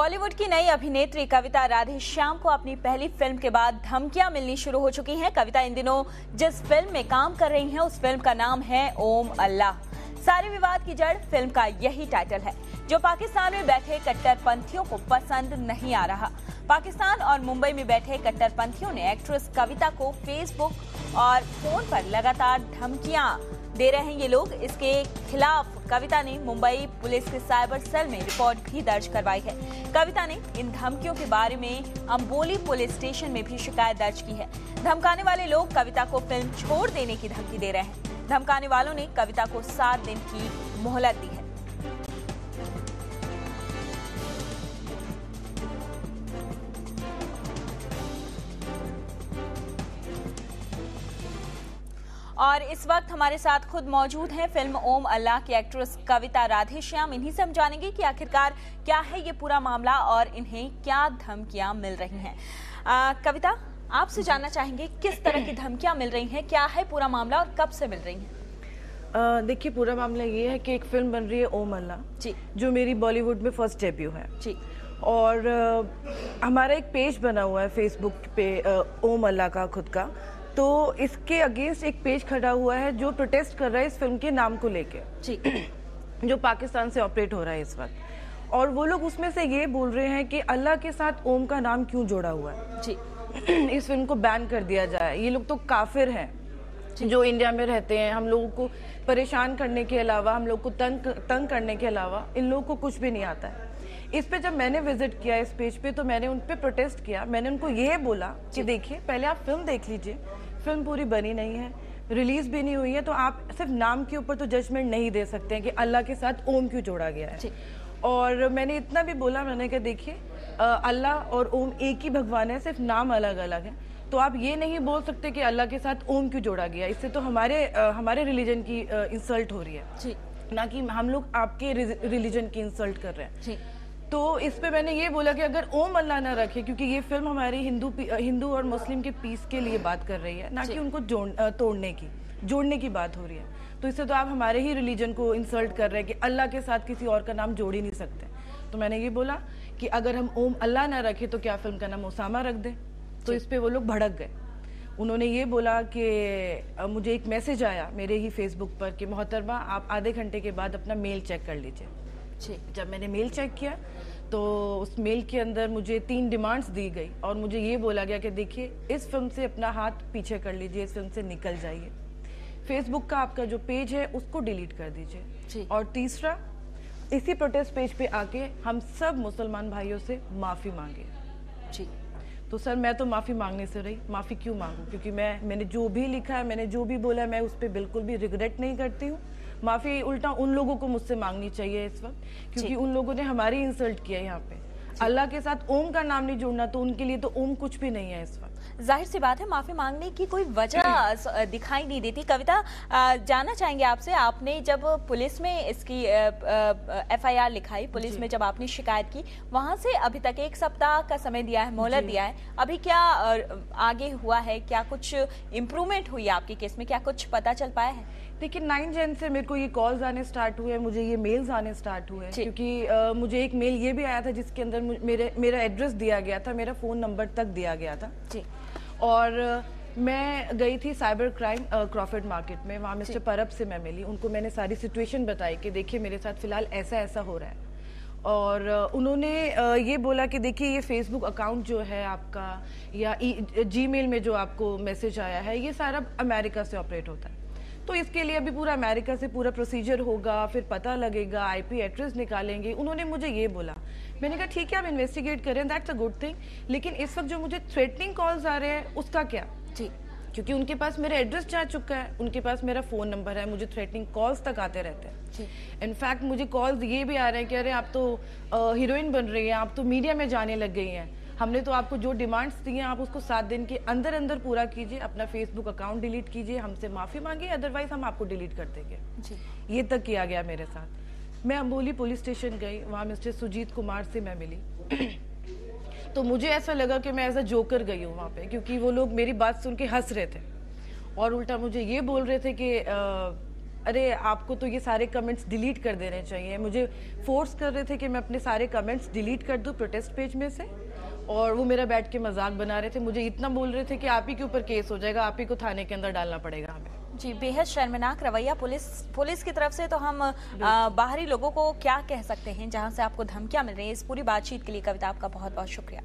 बॉलीवुड की नई अभिनेत्री कविता राधे श्याम को अपनी पहली फ़िल्म के बाद धमकियाँ मिलनी शुरू हो चुकी हैं। कविता इन दिनों जिस फ़िल्म में काम कर रही हैं, उस फ़िल्म का नाम है ओम अल्लाह। सारे विवाद की जड़ फ़िल्म का यही टाइटल है, जो पाकिस्तान में बैठे कट्टरपंथियों को पसंद नहीं आ रहा। पाकिस्तान और मुंबई में बैठे कट्टरपंथियों ने एक्ट्रेस कविता को फेसबुक और फ़ोन पर लगातार धमकियाँ। दे रहे हैं ये लोग। इसके खिलाफ कविता ने मुंबई पुलिस के साइबर सेल में रिपोर्ट भी दर्ज करवाई है। कविता ने इन धमकियों के बारे में अम्बोली पुलिस स्टेशन में भी शिकायत दर्ज की है। धमकाने वाले लोग कविता को फ़िल्म छोड़ देने की धमकी दे रहे हैं। धमकाने वालों ने कविता को सात दिन की मोहलत दी है। और इस वक्त हमारे साथ खुद मौजूद हैं फ़िल्म ओम अल्लाह की एक्ट्रेस कविता राधे श्याम इन्हीं से हम जानेंगे कि आखिरकार क्या है ये पूरा मामला और इन्हें क्या धमकियाँ मिल रही हैं। कविता आपसे जानना चाहेंगे किस तरह की धमकियाँ मिल रही हैं क्या है पूरा मामला और कब से मिल रही हैं? देखिए पूरा मामला ये है कि एक फ़िल्म बन रही है ओम अल्लाह जी। जो मेरी बॉलीवुड में फ़र्स्ट डेब्यू है। जी। और आ, हमारा एक पेज बना हुआ है फेसबुक पे आ, ओम अल्लाह का खुद का। तो इसके अगेंस्ट एक पेज खड़ा हुआ है जो प्रोटेस्ट कर रहा है इस फ़िल्म के नाम को लेके। जी। जो पाकिस्तान से ऑपरेट हो रहा है इस वक्त। और वो लोग उसमें से ये बोल रहे हैं कि अल्लाह के साथ ओम का नाम क्यों जोड़ा हुआ है? जी। इस फ़िल्म को बैन कर दिया जाए। ये लोग तो काफिर हैं। जो। इंडिया में रहते हैं हम लोगों को परेशान करने के अलावा हम लोग को तंग तंग करने के अलावा इन लोगों को कुछ भी नहीं आता है। इस पे जब मैंने विज़िट किया इस पेज पे तो मैंने उन पे प्रोटेस्ट किया। मैंने उनको ये बोला कि देखिए पहले आप फ़िल्म देख लीजिए। फ़िल्म पूरी बनी नहीं है रिलीज़ भी नहीं हुई है तो आप सिर्फ़ नाम के ऊपर तो जजमेंट नहीं दे सकते हैं कि अल्लाह के साथ ओम क्यों जोड़ा गया है। और मैंने इतना भी बोला मैंने कहा देखिए अल्लाह और ओम एक ही भगवान है सिर्फ़ नाम अलग अलग है। तो आप ये नहीं बोल सकते कि अल्लाह के साथ ओम क्यों जोड़ा गया इससे तो हमारे आ, हमारे रिलीजन की इंसल्ट हो रही है। ना कि हम लोग आपके रिलीजन की इंसल्ट कर रहे हैं। तो इस पे मैंने ये बोला कि अगर ओम अल्लाह ना रखे क्योंकि ये फ़िल्म हमारी हिंदू हिंदू और मुस्लिम के पीस के लिए बात कर रही है ना कि उनको तोड़ने की जोड़ने की बात हो रही है। तो इससे तो आप हमारे ही रिलीजन को इंसल्ट कर रहे हैं कि अल्लाह के साथ किसी और का नाम जोड़ ही नहीं सकते। तो मैंने ये बोला कि अगर हम ओम अल्लाह ना रखे तो क्या फ़िल्म का नाम ओसामा रख दें? तो इस पर वो लोग भड़क गए। उन्होंने ये बोला कि मुझे एक मैसेज आया मेरे ही फेसबुक पर कि मोहतरमा आप आधे घंटे के बाद अपना मेल चेक कर लीजिए। जब मैंने मेल चेक किया तो उस मेल के अंदर मुझे तीन डिमांड्स दी गई और मुझे ये बोला गया कि देखिए इस फ़िल्म से अपना हाथ पीछे कर लीजिए इस फ़िल्म से निकल जाइए। फेसबुक का आपका जो पेज है उसको डिलीट कर दीजिए। और तीसरा इसी प्रोटेस्ट पेज पे आके हम सब मुसलमान भाइयों से माफ़ी मांगे। जी। तो सर मैं तो माफ़ी मांगने से रही माफ़ी क्यों मांगू? क्योंकि मैं मैंने जो भी लिखा है मैंने जो भी बोला है मैं उस पर बिल्कुल भी रिग्रेट नहीं करती हूँ। माफ़ी उल्टा उन लोगों को मुझसे मांगनी चाहिए इस वक्त क्योंकि उन लोगों ने हमारी इंसल्ट किया यहाँ पे। अल्लाह के साथ ओम का नाम नहीं जोड़ना तो उनके लिए तो ओम कुछ भी नहीं है इस वक्त। ज़ाहिर सी बात है माफ़ी मांगने की कोई वजह दिखाई नहीं देती। कविता जानना चाहेंगे आपसे आपने जब पुलिस में इसकी एफआईआर लिखाई पुलिस में जब आपने शिकायत की वहाँ से अभी तक एक सप्ताह का समय दिया है मोहलत दिया है। अभी क्या आगे हुआ है? क्या कुछ इम्प्रूवमेंट हुई आपके केस में? क्या कुछ पता चल पाया है? देखिए नाइन जन से मेरे को ये कॉल्स आने स्टार्ट हुए मुझे ये मेल्स आने स्टार्ट हुए क्योंकि आ, मुझे एक मेल ये भी आया था जिसके अंदर मेरे मेरा एड्रेस दिया गया था मेरा फ़ोन नंबर तक दिया गया था। जी। और मैं गई थी साइबर क्राइम क्रॉफर्ड मार्केट में वहाँ मिस्टर परब से मैं मिली। उनको मैंने सारी सिचुएशन बताई कि देखिए मेरे साथ फ़िलहाल ऐसा ऐसा हो रहा है। और उन्होंने ये बोला कि देखिए ये फेसबुक अकाउंट जो है आपका या जी मेल में जो आपको मैसेज आया है ये सारा अमेरिका से ऑपरेट होता है। तो इसके लिए अभी पूरा अमेरिका से पूरा प्रोसीजर होगा फिर पता लगेगा आईपी एड्रेस निकालेंगे। उन्होंने मुझे ये बोला। मैंने कहा ठीक है आप इन्वेस्टिगेट करें दैट्स अ गुड थिंग लेकिन इस वक्त जो मुझे थ्रेटनिंग कॉल्स आ रहे हैं उसका क्या? जी। क्योंकि उनके पास मेरा एड्रेस जा चुका है उनके पास मेरा फ़ोन नंबर है मुझे थ्रेटनिंग कॉल्स तक आते रहते हैं। इनफैक्ट मुझे कॉल्स ये भी आ रहे हैं कि अरे आप तो हीरोइन बन रही हैं आप तो मीडिया में जाने लग गई हैं। हमने तो आपको जो डिमांड्स दी हैं आप उसको सात दिन के अंदर अंदर पूरा कीजिए अपना फेसबुक अकाउंट डिलीट कीजिए हमसे माफ़ी मांगिए अदरवाइज़ हम आपको डिलीट कर देंगे। ये तक किया गया मेरे साथ। मैं अम्बोली पुलिस स्टेशन गई वहाँ मिस्टर सुजीत कुमार से मैं मिली। तो मुझे ऐसा लगा कि मैं ऐसा जोकर गई हूँ वहाँ पे क्योंकि वो लोग मेरी बात सुन के हंस रहे थे। और उल्टा मुझे ये बोल रहे थे कि अरे आपको तो ये सारे कमेंट्स डिलीट कर देने चाहिए। मुझे फोर्स कर रहे थे कि मैं अपने सारे कमेंट्स डिलीट कर दूँ प्रोटेस्ट पेज में से। और वो मेरा बैठ के मज़ाक बना रहे थे मुझे इतना बोल रहे थे कि आप ही के ऊपर केस हो जाएगा आप ही को थाने के अंदर डालना पड़ेगा हमें। जी बेहद शर्मनाक रवैया पुलिस पुलिस की तरफ़ से तो हम आ, बाहरी लोगों को क्या कह सकते हैं जहाँ से आपको धमकियाँ मिल रही है इस पूरी बातचीत के लिए कविता आपका बहुत बहुत शुक्रिया।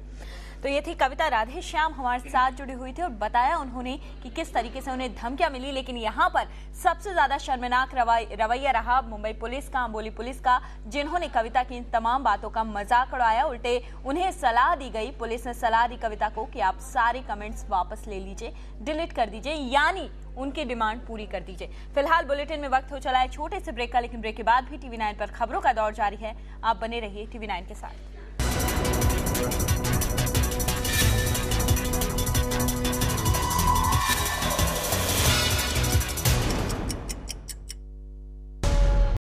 तो ये थी कविता राधे श्याम हमारे साथ जुड़ी हुई थी और बताया उन्होंने कि किस तरीके से उन्हें धमकियाँ मिली, लेकिन यहाँ पर सबसे ज़्यादा शर्मनाक रवैया रहा मुंबई पुलिस का अम्बोली पुलिस का, जिन्होंने कविता की इन तमाम बातों का मज़ाक उड़ाया। उल्टे उन्हें सलाह दी गई, पुलिस ने सलाह दी कविता को कि आप सारे कमेंट्स वापस ले लीजिए, डिलीट कर दीजिए, यानी उनकी डिमांड पूरी कर दीजिए। फ़िलहाल बुलेटिन में वक्त हो चला है छोटे से ब्रेक का, लेकिन ब्रेक के बाद भी टीवी नाइन पर खबरों का दौर जारी है। आप बने रहिए टीवी नाइन के साथ।